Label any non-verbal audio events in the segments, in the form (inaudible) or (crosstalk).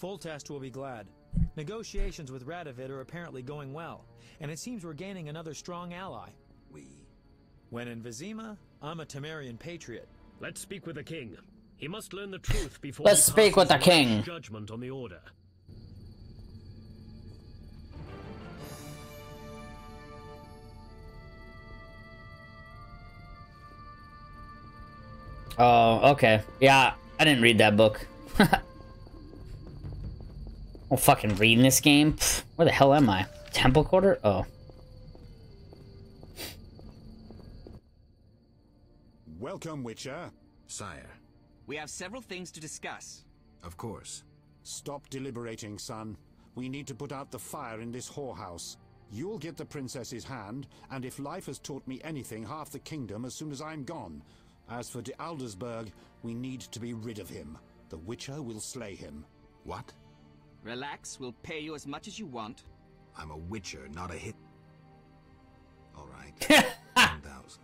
Foltest will be glad. Negotiations with Radovid are apparently going well, and it seems we're gaining another strong ally. We. When in Vizima, I'm a Temerian patriot. Let's speak with the king. He must learn the truth before Let's he speak with passes the rash king. Judgment on the order. Oh, okay. Yeah, I didn't read that book. (laughs) I'm fucking reading this game. Pfft, where the hell am I? Temple Quarter? Oh. Welcome, Witcher. Sire. We have several things to discuss. Of course. Stop deliberating, son. We need to put out the fire in this whorehouse. You'll get the princess's hand, and if life has taught me anything, half the kingdom as soon as I'm gone. As for de Aldersberg, we need to be rid of him. The Witcher will slay him. What? Relax, we'll pay you as much as you want. I'm a witcher, not a hit. All right. (laughs) 1,000.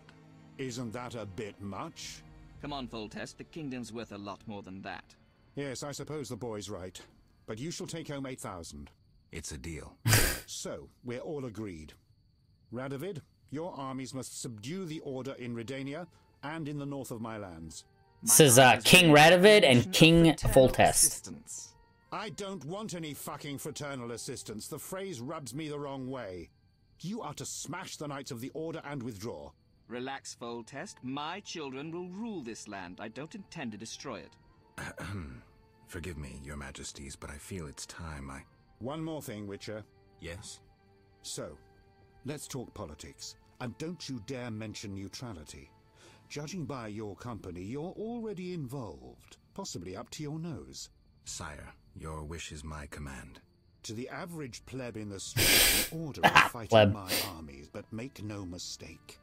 Isn't that a bit much? Come on, Foltest, the kingdom's worth a lot more than that. Yes, I suppose the boy's right. But you shall take home 8,000. It's a deal. (laughs) So, we're all agreed. Radovid, your armies must subdue the Order in Redania and in the north of my lands. This is uh, King Radovid and King Foltest. Assistance. I don't want any fucking fraternal assistance. The phrase rubs me the wrong way. You are to smash the Knights of the Order and withdraw. Relax, Foltest. My children will rule this land. I don't intend to destroy it. Forgive me, your majesties, but I feel it's time I... One more thing, Witcher. Yes? So, let's talk politics. And don't you dare mention neutrality. Judging by your company, you're already involved, possibly up to your nose. Sire, your wish is my command. To the average pleb in the street, the (laughs) order of ah, fighting Pleb. my armies, but make no mistake.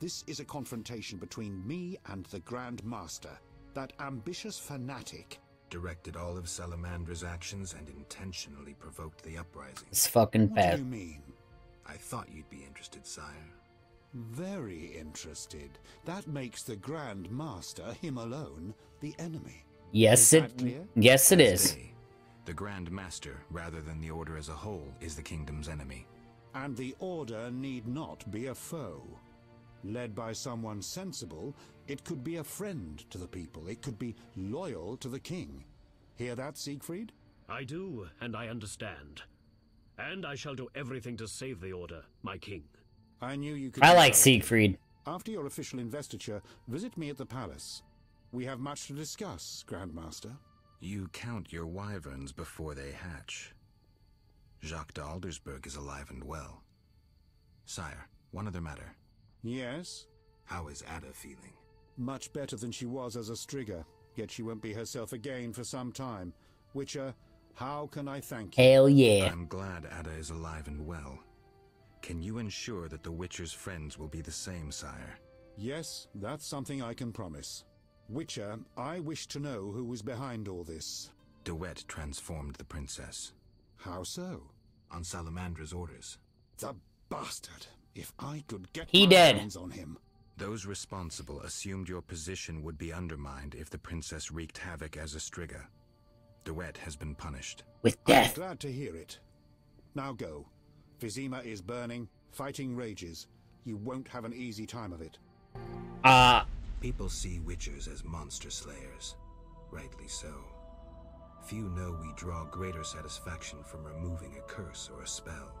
This is a confrontation between me and the Grand Master, that ambitious fanatic. Directed all of Salamandra's actions and intentionally provoked the uprising. It's fucking bad. What do you mean? I thought you'd be interested, sire. Very interested. That makes the Grand Master, him alone, the enemy. Yes, Is it. clear? Yes, it As is. they, The Grand Master, rather than the Order as a whole, is the kingdom's enemy. And the Order need not be a foe. Led by someone sensible, it could be a friend to the people. It could be loyal to the king. Hear that, Siegfried? I do, and I understand. And I shall do everything to save the order, my king. I knew you could. I like that. Siegfried. After your official investiture, visit me at the palace. We have much to discuss, Grandmaster. You count your wyverns before they hatch. Jacques de Aldersberg is alive and well. Sire, one other matter. Yes, How is Adda feeling? much better than she was as a Striga, yet she won't be herself again for some time. Witcher, how can I thank you? Hell yeah. I'm glad Adda is alive and well. Can you ensure that the Witcher's friends will be the same, sire? Yes, that's something I can promise. Witcher, I wish to know who was behind all this. De Wett transformed the princess. How so? On Salamandra's orders. The bastard! If I could get He my dead. hands on him. Those responsible assumed your position would be undermined if the princess wreaked havoc as a Striga. De Wett has been punished. With death. I'm glad to hear it. Now go. Vizima is burning, fighting rages. You won't have an easy time of it. Uh, People see witchers as monster slayers. Rightly so. Few know we draw greater satisfaction from removing a curse or a spell.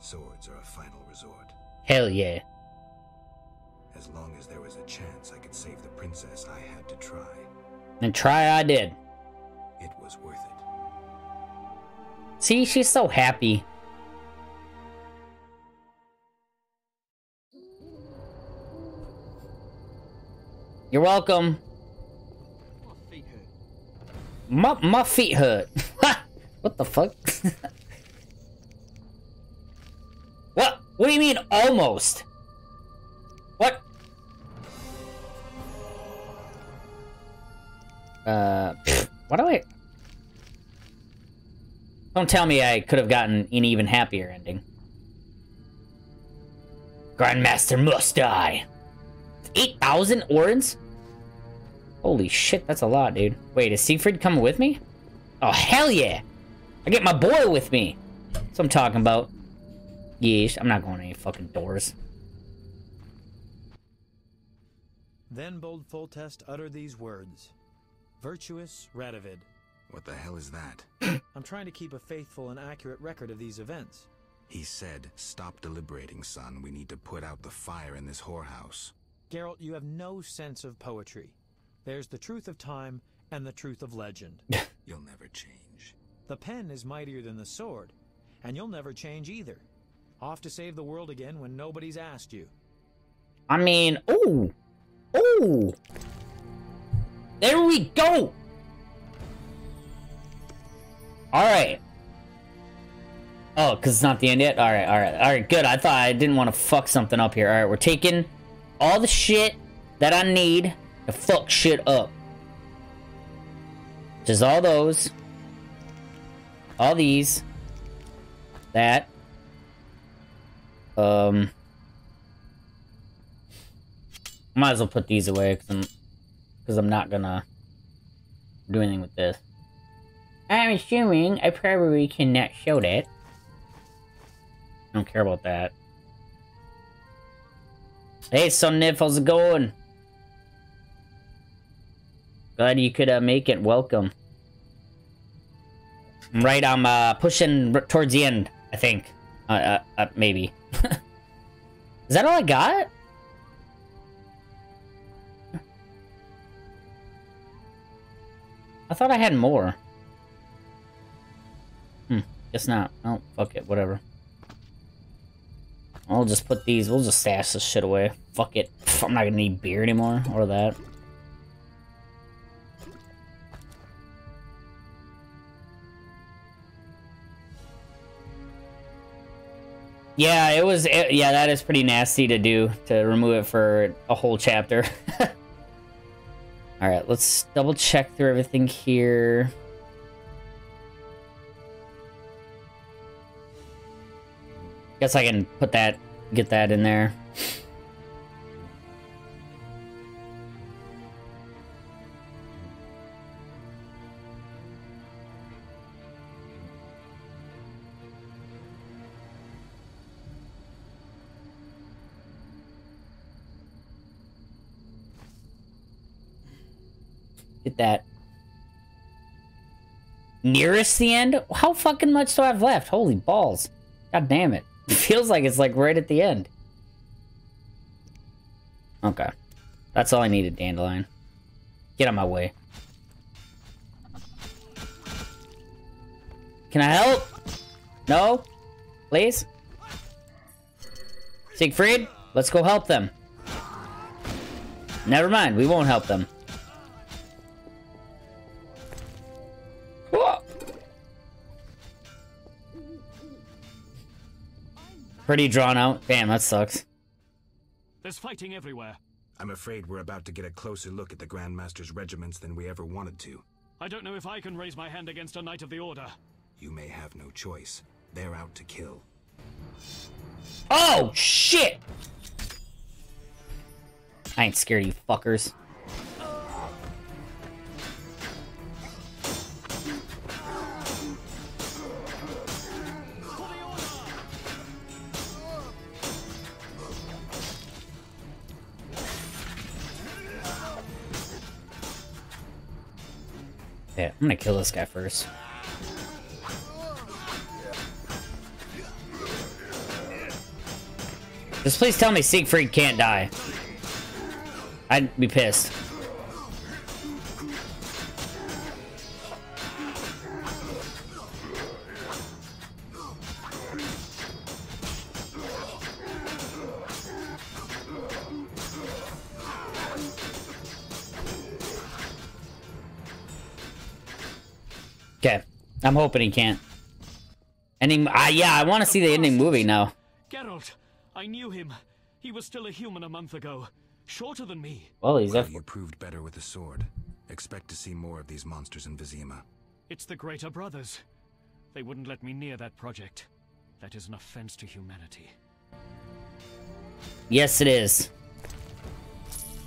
Swords are a final resort. hell yeah. As long as there was a chance I could save the princess, I had to try. And try I did. It was worth it. See, she's so happy. You're welcome. My, my feet hurt. (laughs) what the fuck? (laughs) what? What do you mean almost? What? Uh, what do I? Don't tell me I could have gotten an even happier ending. Grandmaster must die. 8,000 orens? Holy shit, that's a lot, dude. Wait, is Siegfried coming with me? Oh, hell yeah! I get my boy with me! That's what I'm talking about. Yeesh, I'm not going any fucking doors. Then bold Foltest uttered these words. Virtuous Radovid. What the hell is that? (clears throat) I'm trying to keep a faithful and accurate record of these events. He said, Stop deliberating, son. We need to put out the fire in this whorehouse. Geralt, you have no sense of poetry. There's the truth of time and the truth of legend. (laughs) You'll never change. the pen is mightier than the sword, and you'll never change either. Off to save the world again when nobody's asked you. I mean, ooh! Ooh! There we go! Alright. Oh, because it's not the end yet? Alright, alright, alright, good. I thought I didn't want to fuck something up here. Alright, we're taking all the shit that I need to fuck shit up. Just all those. All these. That. Um... Might as well put these away because I'm, cause I'm not gonna do anything with this. I'm assuming I probably cannot show that. I don't care about that. Hey, Niv, how's it going? Glad you could uh, make it. Welcome. Right, I'm uh, pushing towards the end, I think. Uh, uh, uh maybe. (laughs) Is that all I got? I thought I had more. Hmm, guess not. Oh, fuck it, whatever. I'll just put these, we'll just stash this shit away. Fuck it. I'm not gonna need beer anymore, or that. Yeah, it was, it, yeah, that is pretty nasty to do, to remove it for a whole chapter. (laughs) Alright, let's double check through everything here. Guess I can put that, get that in there. Get that. Nearest the end? How fucking much do I have left? Holy balls. God damn it. (laughs) It feels like it's like right at the end. Okay. That's all I needed, Dandelion. Get out my way. Can I help? No? Please? Siegfried, let's go help them. Never mind, we won't help them. Pretty drawn out. Damn, that sucks. There's fighting everywhere. I'm afraid we're about to get a closer look at the Grandmaster's regiments than we ever wanted to. I don't know if I can raise my hand against a Knight of the Order. You may have no choice. They're out to kill. Oh, shit! I ain't scared of you fuckers. I'm gonna kill this guy first. Just please tell me Siegfried can't die. I'd be pissed. Okay, I'm hoping he can't. Ending. Ah, yeah, I want to see the ending movie now. Geralt, I knew him. He was still a human a month ago. Shorter than me. Well, he's Well, a. you proved better with the sword. Expect to see more of these monsters in Vizima. It's the Greater Brothers. They wouldn't let me near that project. That is an offense to humanity. Yes, it is.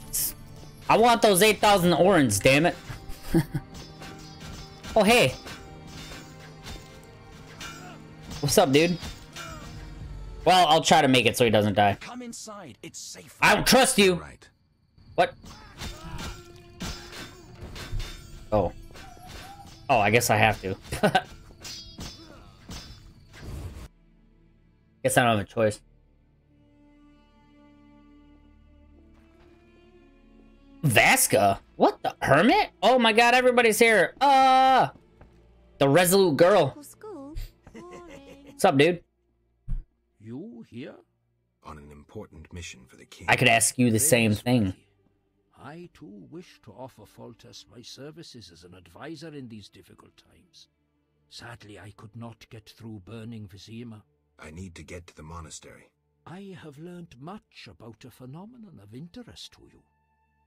It's I want those 8,000 orange, damn it. (laughs) oh, hey. What's up, dude? Well, I'll try to make it so he doesn't die. Come inside. It's safe. I don't trust you. Right. What? Oh. Oh, I guess I have to. (laughs) guess I don't have a choice. Vasca? What the hermit? Oh my god, everybody's here. Uh the resolute girl. For. What's up, dude? You here? On an important mission for the king. I could ask you the same thing. I too wish to offer Foltest my services as an advisor in these difficult times. Sadly, I could not get through burning Vizima. I need to get to the monastery. I have learned much about a phenomenon of interest to you.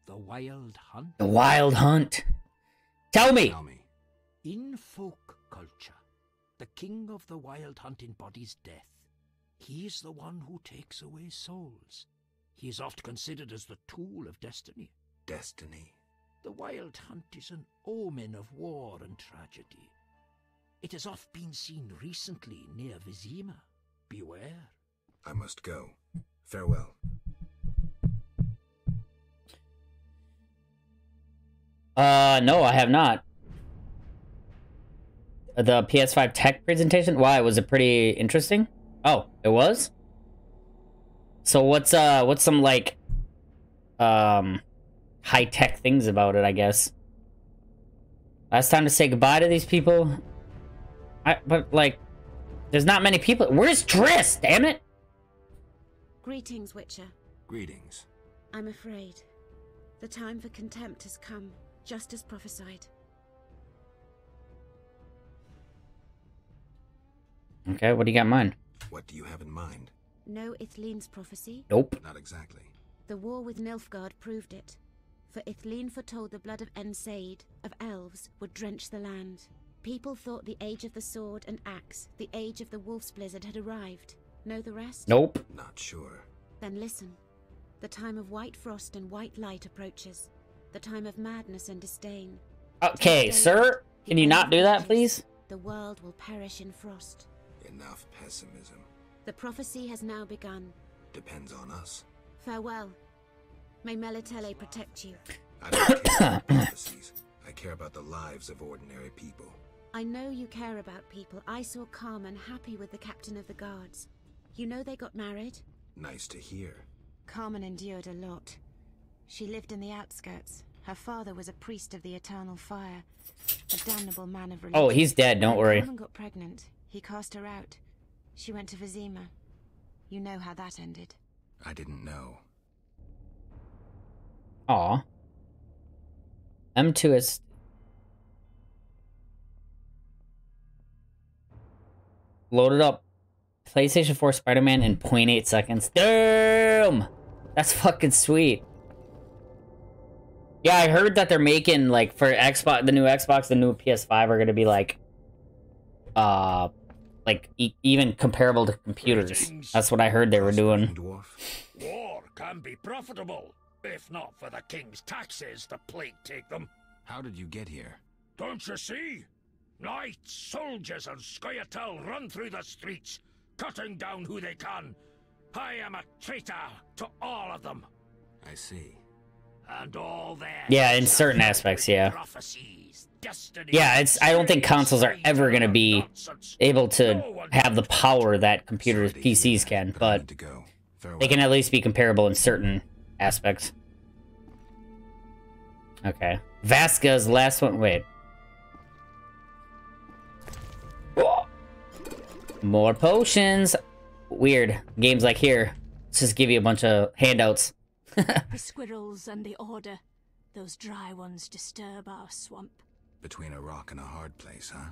The wild hunt. The wild hunt. Tell me. Tell me. In folk culture, the king of the wild hunt embodies death. He is the one who takes away souls. He is oft considered as the tool of destiny. Destiny. The wild hunt is an omen of war and tragedy. It has oft been seen recently near Vizima. Beware. I must go. Farewell. Uh, no, I have not. The PS5 tech presentation? Why? Was it pretty interesting? Oh, it was? So what's, uh, what's some, like, um, high-tech things about it, I guess? Last time to say goodbye to these people? I, but, like, there's not many people. Where's Triss, damn it? Greetings, Witcher. Greetings. I'm afraid. The time for contempt has come, just as prophesied. Okay, what do you got in mind? What do you have in mind? No Ithlinne's prophecy? Nope. Not exactly. The war with Nilfgaard proved it. For Ithleen foretold the blood of Ensaid, of elves, would drench the land. People thought the age of the sword and axe, the age of the wolf's blizzard had arrived. Know the rest? Nope. Not sure. Then listen. The time of white frost and white light approaches. The time of madness and disdain. Okay, Take sir, can you not do that, please? The world will perish in frost. Enough pessimism. The prophecy has now begun. Depends on us. Farewell. May Melitele protect you. I don't care about prophecies. I care about the lives of ordinary people. I know you care about people. I saw Carmen happy with the captain of the guards. You know they got married? Nice to hear. Carmen endured a lot. She lived in the outskirts. Her father was a priest of the eternal fire, a damnable man of religion. Oh, he's dead, don't When worry. Carmen got pregnant. He cast her out. She went to Vizima. You know how that ended. I didn't know. Aw. M2 is... Loaded up. PlayStation 4 Spider-Man in 0.8 seconds. Damn! That's fucking sweet. Yeah, I heard that they're making, like, for Xbox, the new Xbox, the new PS5 are gonna be, like, uh, like, e even comparable to computers. That's what I heard they were doing. War can be profitable, if not for the king's taxes the plague take them. How did you get here? Don't you see? Knights, soldiers, and Scoia'tael run through the streets, cutting down who they can. I am a traitor to all of them, I see. and all their Yeah, in certain aspects, yeah. prophecies, destiny, Yeah, it's- I don't think consoles are ever gonna be able to have the power that computers, Sorry to hear PCs can, but need to go. Farewell. they can at least be comparable in certain aspects. Okay. Vasca's last one. Wait. More potions. Weird. Games like here. Let's just give you a bunch of handouts. (laughs) The squirrels and the order. Those dry ones disturb our swamp. Between a rock and a hard place, huh?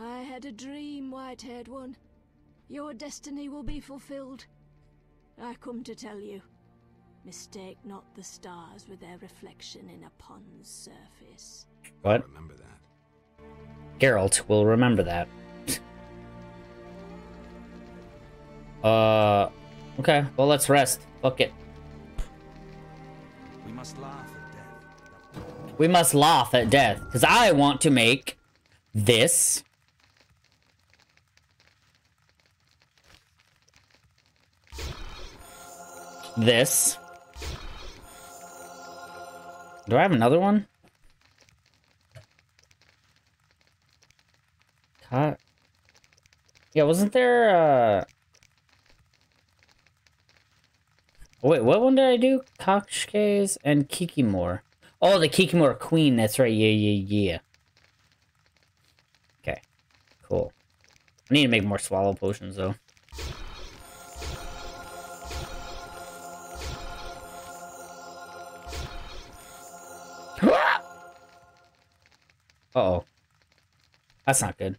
I had a dream, white-haired one. Your destiny will be fulfilled. I come to tell you. Mistake not the stars with their reflection in a pond's surface. What? Remember that. Geralt will remember that. (laughs) uh. Okay. Well, let's rest. Fuck it. We must laugh at death. We must laugh at death. Because I want to make this. This. Do I have another one? Cut. Yeah, wasn't there, uh... Wait, what one did I do? Cockshkes and Kikimore. Oh, the Kikimore Queen, that's right, yeah, yeah, yeah. Okay, cool. I need to make more swallow potions, though. (gasps) Uh-oh. That's not good.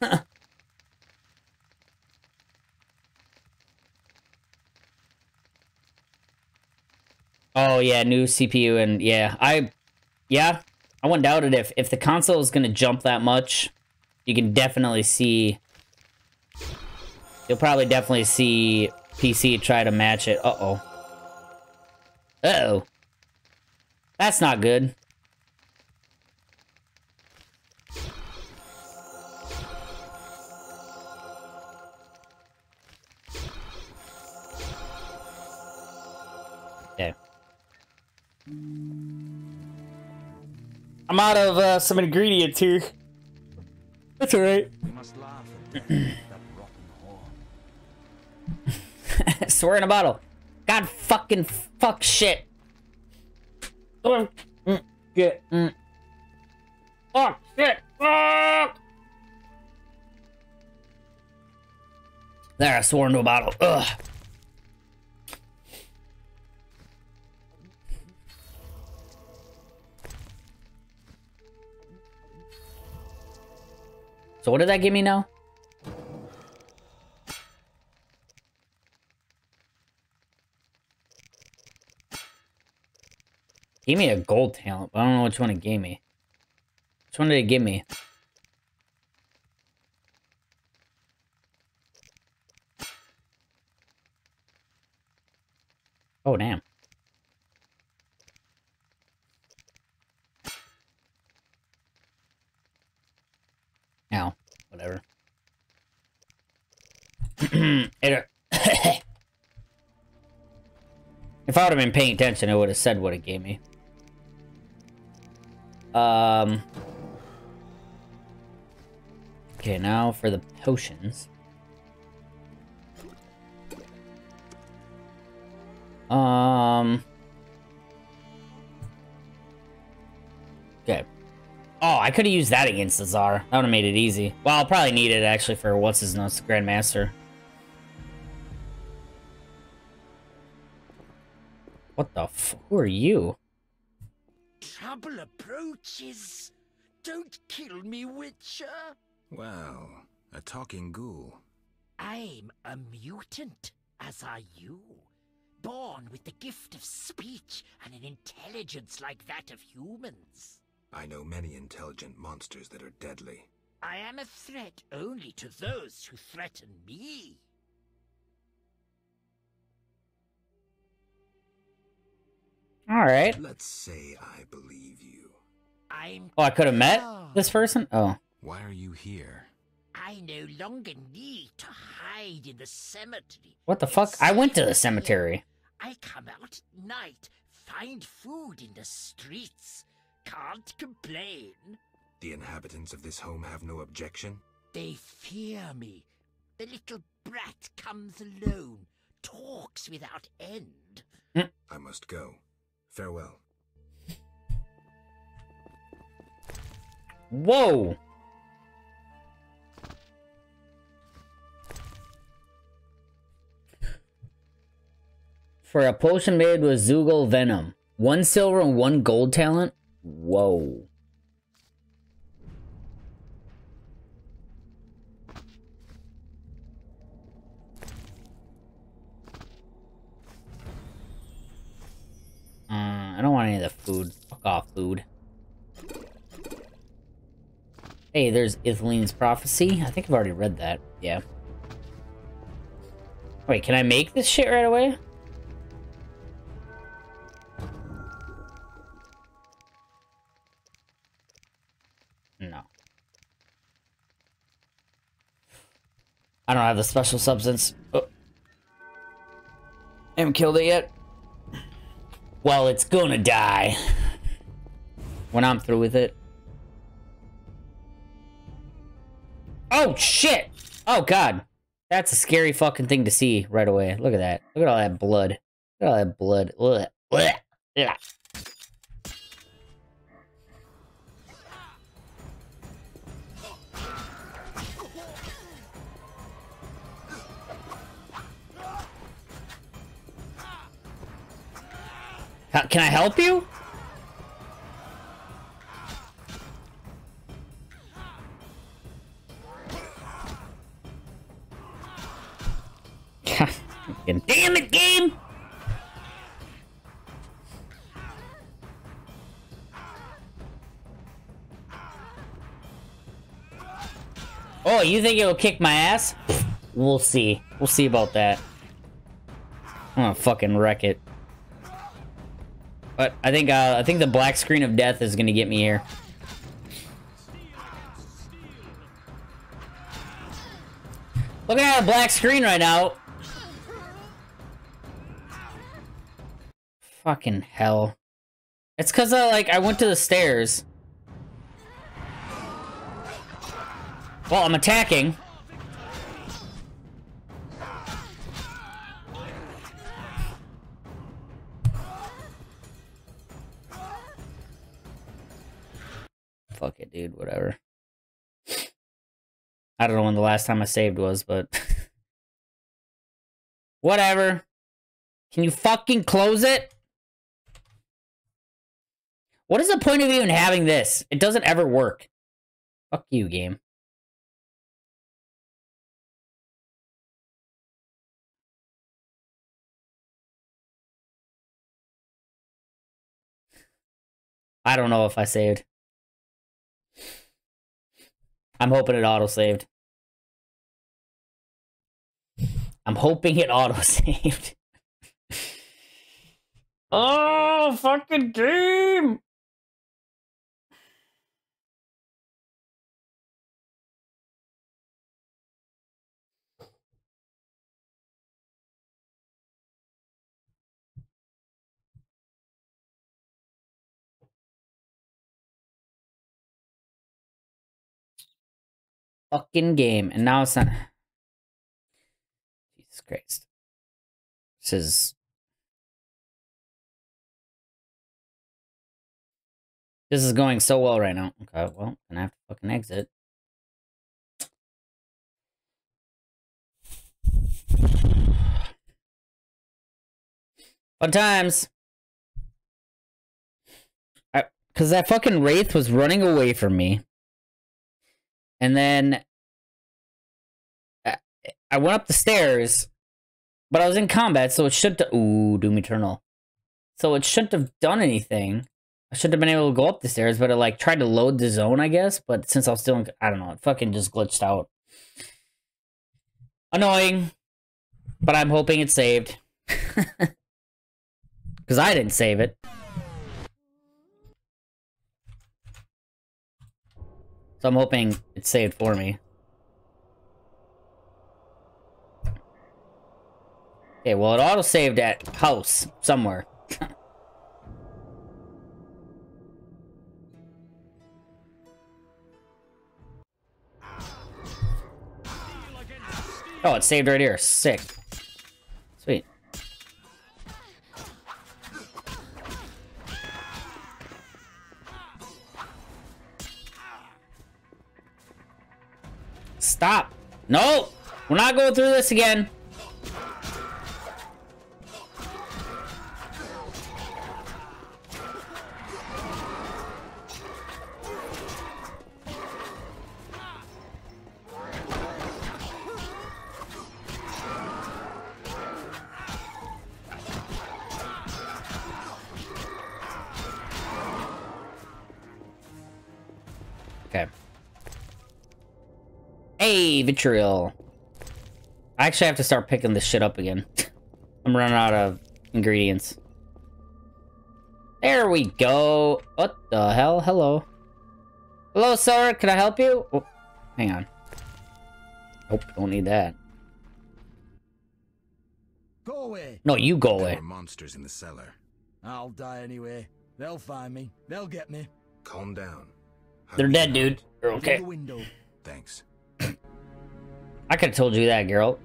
(laughs) oh yeah, new CPU and yeah, I yeah, I wouldn't doubt it if if the console is gonna jump that much, you can definitely see you'll probably definitely see PC try to match it. Uh-oh. Uh-oh. That's not good. I'm out of uh, some ingredients here. That's alright. You must laugh at that rotten whore. (laughs) Swear in a bottle. God fucking fuck shit. Oh, mm, shit. Mm. Fuck shit. Fuck. There, I swore into a bottle. Ugh. So what did that give me now? Gave me a gold talent, I don't know which one it gave me. Which one did it give me? Oh, damn. Now, whatever. it, if I would have been paying attention, it would have said what it gave me. Um. Okay, now for the potions. Um. Okay. Oh, I could have used that against the Tsar. That would have made it easy. Well, I'll probably need it actually for what's his nuts, Grandmaster. Who are you? Trouble approaches. Don't kill me, Witcher. Well, a talking ghoul. I'm a mutant, as are you. Born with the gift of speech and an intelligence like that of humans. I know many intelligent monsters that are deadly. I am a threat only to those who threaten me. Alright. Let's say I believe you. I'm. Oh, I could have met this person? Oh. Why are you here? I no longer need to hide in the cemetery. What the fuck? I went to the cemetery. I come out at night, find food in the streets. Can't complain. The inhabitants of this home have no objection? They fear me. The little brat comes alone, talks without end. Mm. I must go. Farewell. Whoa! For a potion made with Zoogle Venom. One silver and one gold talent? Whoa. I don't want any of the food. Fuck off, food. Hey, there's Ithlinne's Prophecy. I think I've already read that. Yeah. Wait, can I make this shit right away? no. I don't have the special substance. Oh. Haven't killed it yet. Well, it's gonna die. When I'm through with it. Oh, shit! Oh, God. That's a scary fucking thing to see right away. Look at that. Look at all that blood. Look at all that blood. Ha- Can I help you? (laughs) Damn it, game! Oh, you think it'll kick my ass? We'll see. We'll see about that. I'm gonna fucking wreck it. But I think uh, I think the black screen of death is gonna get me here. Look at that black screen right now. Fucking hell. It's cause I like I went to the stairs. Well, I'm attacking. Fuck it, dude. Whatever. I don't know when the last time I saved was, but... (laughs) Whatever. Can you fucking close it? What is the point of even having this? It doesn't ever work. Fuck you, game. I don't know if I saved. I'm hoping it auto saved. I'm hoping it auto saved. (laughs) oh, fucking game! Fucking game. And now it's not. Jesus Christ. This is. This is going so well right now. Okay, well, gonna have to fucking exit. Fun times. I, Cause that fucking wraith was running away from me. And then I- I went up the stairs, but I was in combat, so it should ooh Doom Eternal. So it shouldn't have done anything. I shouldn't have been able to go up the stairs, but it like tried to load the zone, I guess. But since I was still in, I don't know, it fucking just glitched out. Annoying, but I'm hoping it's saved. (laughs) Because I didn't save it. So I'm hoping it's saved for me. Okay, well, it auto saved at house somewhere. (laughs) oh, it saved right here. Sick. Stop. No! We're not going through this again. Hey, vitriol. I actually have to start picking this shit up again. (laughs) I'm running out of ingredients. There we go. What the hell? Hello. Hello, sir. Can I help you? Oh, hang on. Nope, don't need that. Go away. No, you go There away. were monsters in the cellar. I'll die anyway. They'll find me. They'll get me. Calm down. How They're dead, know? dude. They're okay. the window. Thanks. I could have told you that, girl.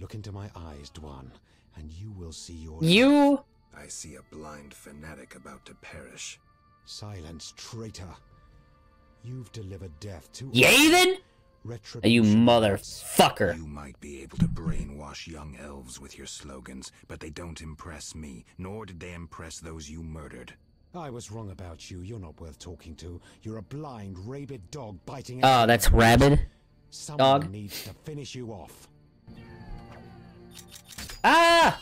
Look into my eyes, Dwan, and you will see your You? I see a blind fanatic about to perish. silence, traitor. You've delivered death to Yaevinn? retribution. You motherfucker. You might be able to brainwash young elves with your slogans, but they don't impress me, nor did they impress those you murdered. I was wrong about you. You're not worth talking to. You're a blind, rabid dog biting. Oh, that's rabid? Someone Dog? needs to finish you off. Ah!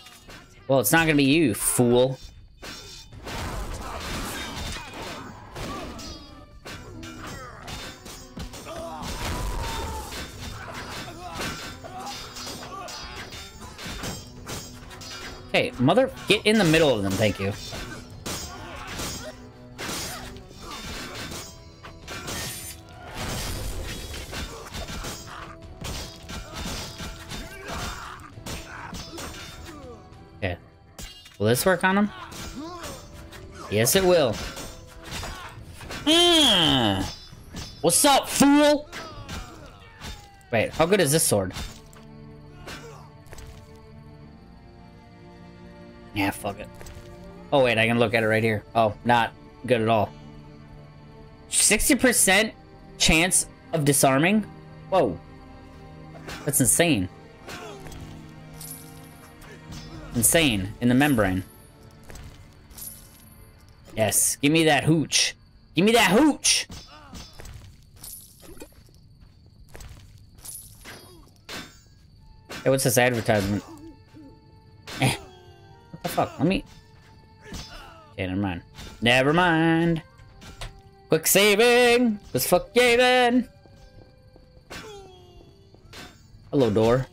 Well, it's not gonna be you, fool. Hey, mother, get in the middle of them, thank you. Okay. Will this work on him? Yes, it will. Mm. What's up, fool? Wait, how good is this sword? Yeah, fuck it. Oh, wait, I can look at it right here. Oh, not good at all. 60% chance of disarming? Whoa. That's insane. Insane in the membrane. Yes, give me that hooch. Give me that hooch! Hey, what's this advertisement? What the fuck? Let me... Okay, never mind. Never mind. Quick saving! Let's fuck Gaben! Hello, door.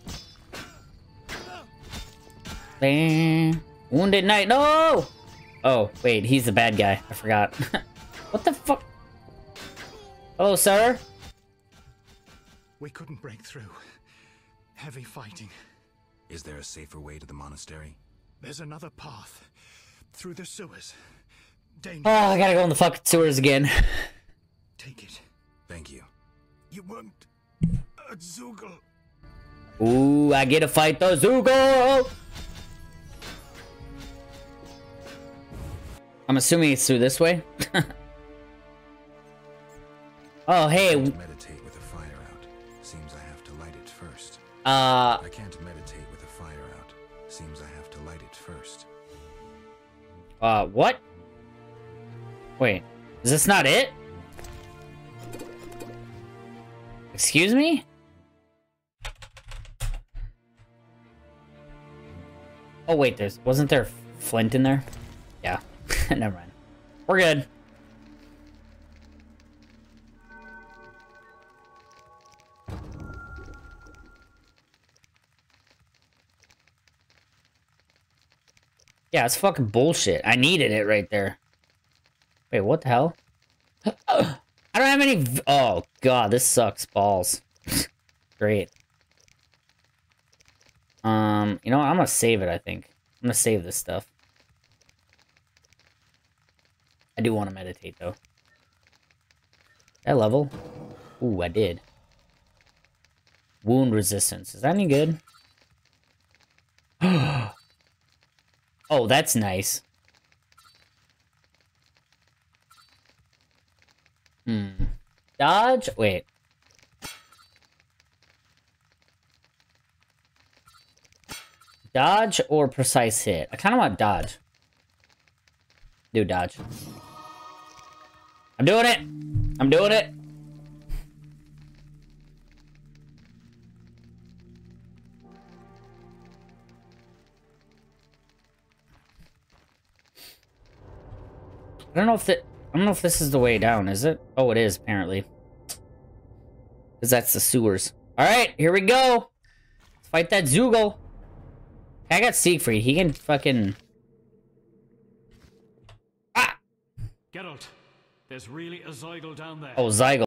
Bam. Wounded Knight, no! Oh, wait, he's the bad guy. I forgot. (laughs) what the fuck? Hello, sir? We couldn't break through. Heavy fighting. Is there a safer way to the monastery? There's another path. Through the sewers. Danger. Oh, I gotta go in the fucking sewers again. Take it. Thank you. You weren't a Zoogle. Ooh, I get to fight the Zugo! I'm assuming it's through this way. (laughs) oh, hey. Meditate with a fire out. Seems I have to light it first. Uh, I can't have to light it first. uh, what? Wait, is this not it? Excuse me? Oh wait, there's wasn't there flint in there? Yeah, (laughs) never mind. We're good. Yeah, it's fucking bullshit. I needed it right there. Wait, what the hell? (coughs) I don't have any. Oh god, this sucks balls. (laughs) Great. Um, you know, what? I'm gonna save it. I think I'm gonna save this stuff. I do want to meditate though. That level? Ooh, I did. Wound resistance. Is that any good? Oh, that's nice. Hmm. Dodge? Wait. Dodge or precise hit? I kind of want dodge. Do dodge. I'm doing it! I'm doing it! Don't know if that. I don't know if this is the way down, is it? Oh, it is, apparently. Because that's the sewers. Alright, here we go! Let's fight that Zugo! I got Siegfried. He can fucking. Ah! Geralt, there's really a Zeugl down there. Oh, Zygle.